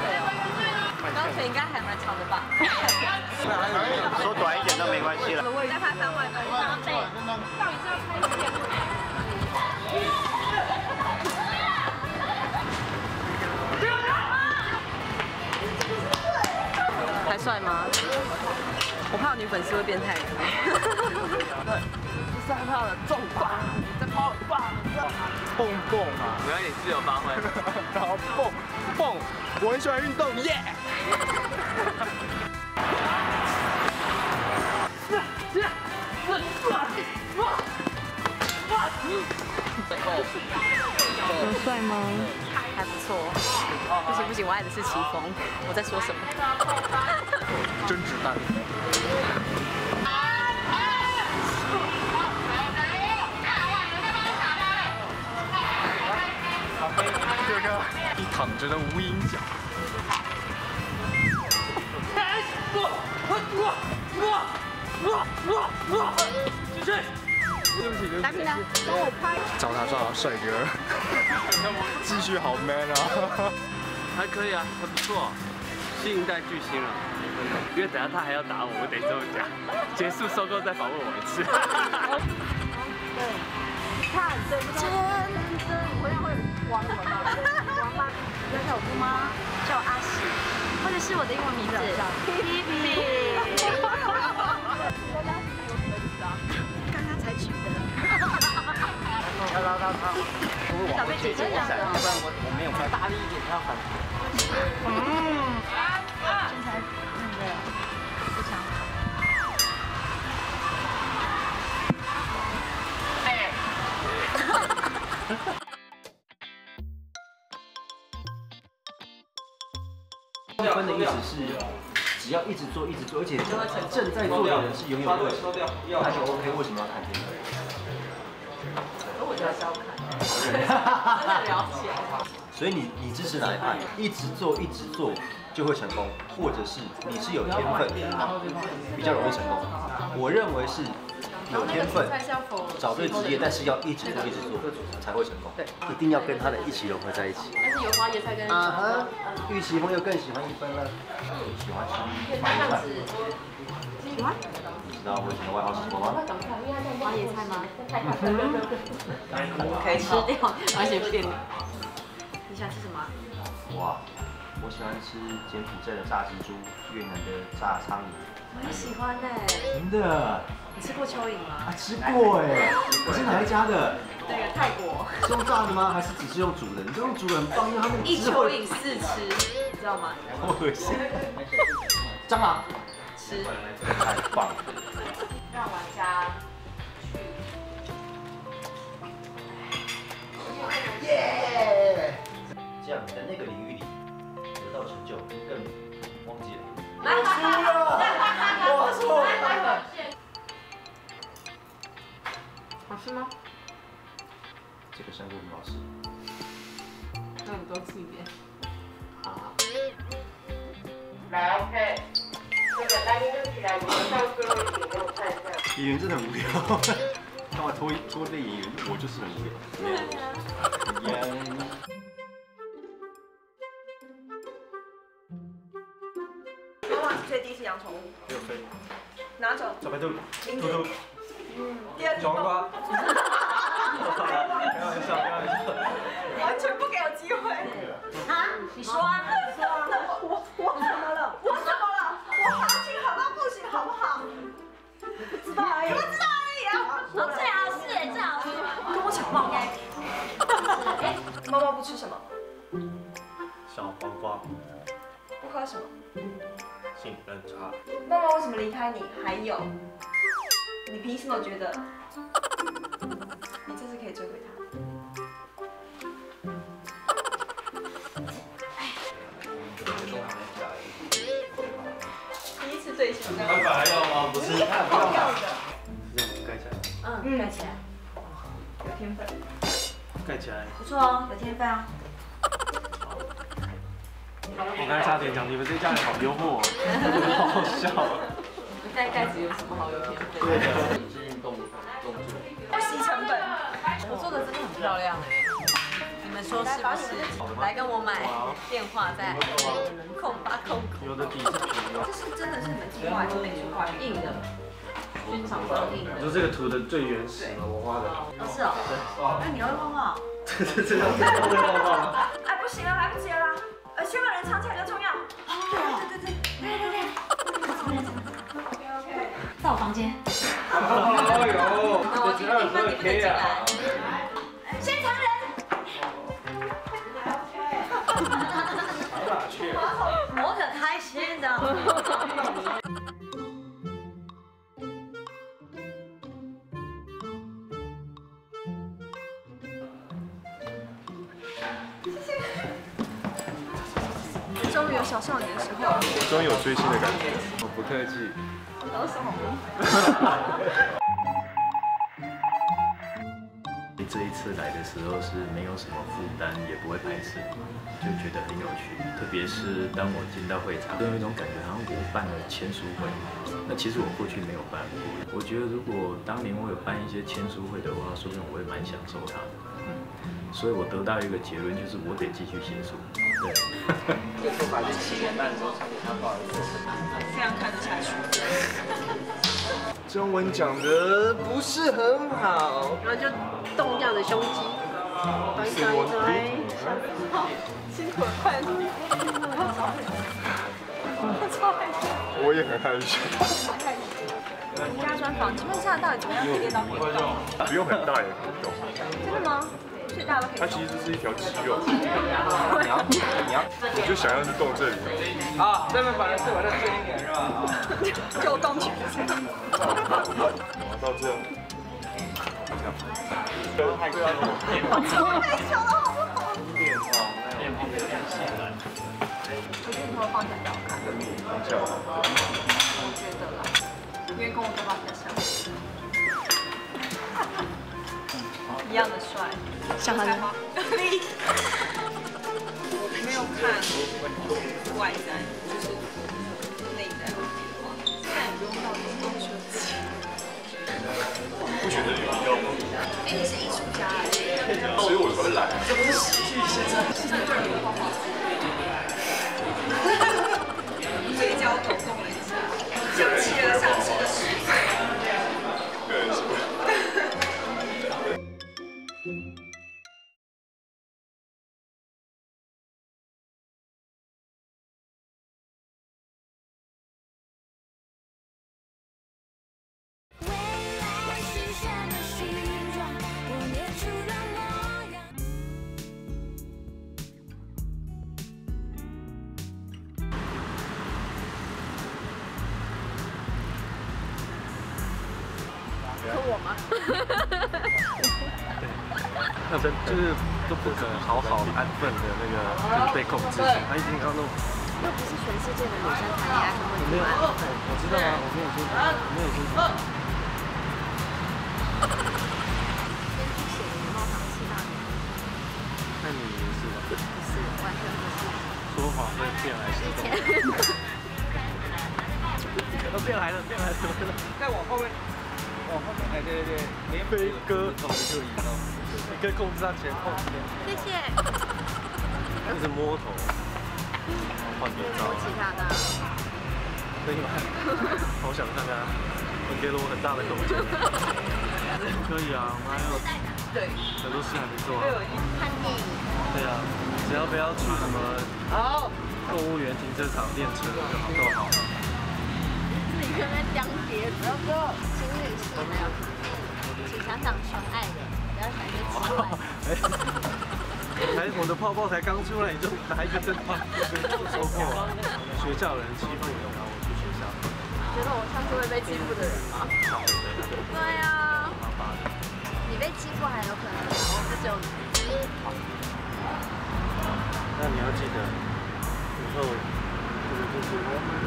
应该还蛮长的吧？说短一点都没关系了。我再拍三万多，对，到底是要拍几点？还帅吗？我怕我女粉丝会变态。对，是害怕了，重磅，再抛棒，蹦蹦嘛，我要你自由发挥。然后蹦蹦，我很喜欢运动，耶！有帅吗？还不错。不行不行，我爱的是齐峰。我在说什么？甄子丹。这个一躺着的无影脚。来平来，帮我拍。找他说帅哥，继续好 man 啊！还可以啊，还不错，新一代巨星了。因为等下他还要打我，我得这么讲。结束收购再访问我一次。你看，对不对？真的，我要会王什么吗？王吗？要叫我姑妈，叫我阿喜，或者是我的英文名字 P P。他他他他，小贝姐姐讲的。要不然我我没有拍。大力一点，他要反。身材那个不强。分的意思是，只要一直做，一直做，而且正在做的人是拥有热情，那就 OK。为什么要看天分？所以你你支持哪一派？一直做，一直做就会成功，或者是你是有天分，比较容易成功。我认为是有天分，找对职业，但是要一直做，一直做才会成功。对，一定要跟他的一起融合在一起。但是有花椰菜跟啊哈，玉琪峰又更喜欢一分了，喜欢。喜欢你知道为什么外号是什么吗？花椰菜吗？可以吃掉，而且变。你喜欢吃什么？哇，我喜欢吃柬埔寨的炸蜘蛛，越南的炸苍蝇。我也喜欢呢。真的？你吃过蚯蚓吗？啊，吃过哎。你 是哪一家的？那个泰国。是用炸的吗？还是只是用煮的？你这用煮的很棒，因为它那个一蚯蚓四吃，你知道吗？好恶心。蟑螂。吃。太棒了。让玩家耶！这样你在那个领域里得到成就更忘记了。我输 了，我输了。好吃吗？这个香菇很好吃。那你多吃一点。起来，你们上最后一题给我看一下。演员真的很无聊，干嘛拖一拖累演员？我就是很无聊。演。妈妈最第一次养宠物，没有飞。哪种？小白兔，兔兔，嗯，第二黄瓜。开玩笑，开玩笑。完全不给我机会。啊？你说啊？不吃什么？小黄瓜，不喝什么？杏仁茶。妈妈为什么离开你？还有，你凭什么觉得你这次可以追回他？第一次对象。他本来要吗？不是，他不要的。这样盖起来。嗯，盖起来。有天分。盖起来。不错哦，有天分哦。我刚才差点讲，你们这家人好幽默，好好笑。盖盖子有什么好有天分？对的。是运动动作。不惜成本。我做的真的很漂亮哎。你们说是不是？来跟我买，电话在空八空空。有的底是平的。这是真的是你们计划还是美术画硬的，军场放映的。就这个图的最原始的，我画的。哦是哦，那你会画画？这这这样子会画画吗？哎，不行了，来不及了！呃，先把人藏起来就重要。对对对对对对对。到我房间。哎呦，那我订订饭你不小少年的时候。终于有追星的感觉。我不客气。都是红。这一次来的时候是没有什么负担，也不会排斥，就觉得很有趣。特别是当我进到会场，都有一种感觉，好像我办了签书会。那其实我过去没有办过。我觉得如果当年我有办一些签书会的话，说不定我会蛮享受它的。嗯，所以我得到一个结论，就是我得继续写书。对。这样看得下去。中文讲的不是很好。然后就动这样的胸肌，是我辛苦了，快乐。我也很害羞。独家专访，请问一下到底怎么样可以练到运动？不用很大也可以动。真的吗？最大都可以它。其实是一条肌肉，你要你要我就想要是动这里。啊，这边把人视为再近一点是吧？就动起来。然后到这样。这样。太高了。太小了，好不好？练哦，练胖的练习感。我觉得你头放起来比较好看，我觉得啦，因为跟我头发比较像。一样的帅，像他吗？你我没有看外在，就是内在的变化，但也不用到多设计。不觉得有必要吗？哎，你是艺术家哎，所以我才会来。这不是喜剧现在现在就有画画。那真就是都不可能好好安分的那个就是被控制，他一定要弄。又不是全世界的女生谈恋爱都会没有，安分。我知道啊，我没有说，我没有说。编剧写的有没有糖气大女？那你也是吧？不是，完全不是。说谎会变来是动。都变来了，变来了。再往后面，往后面，哎，对对对，连飞哥头就移到，你可以控制他前后谢谢。一直摸头，换别招我，其他的啊。可以吗？好想看他，你给了我很大的空间。可以啊，我们还有对，很多事还没做啊。看电影。对啊，只要不要去什么好，购物园、停车场练车就好都好。自己在那当碟子。请女士没有，请想想纯爱的，不要想一些奇怪的。才我的泡泡才刚出来，你就拿一个针棒就收破了。学校有。人欺负我，然后我去学校，觉得我像是会被欺负的人吗？对啊，你被欺负还有。可能，我不只有。你。那你要记得，以后这个就是我们的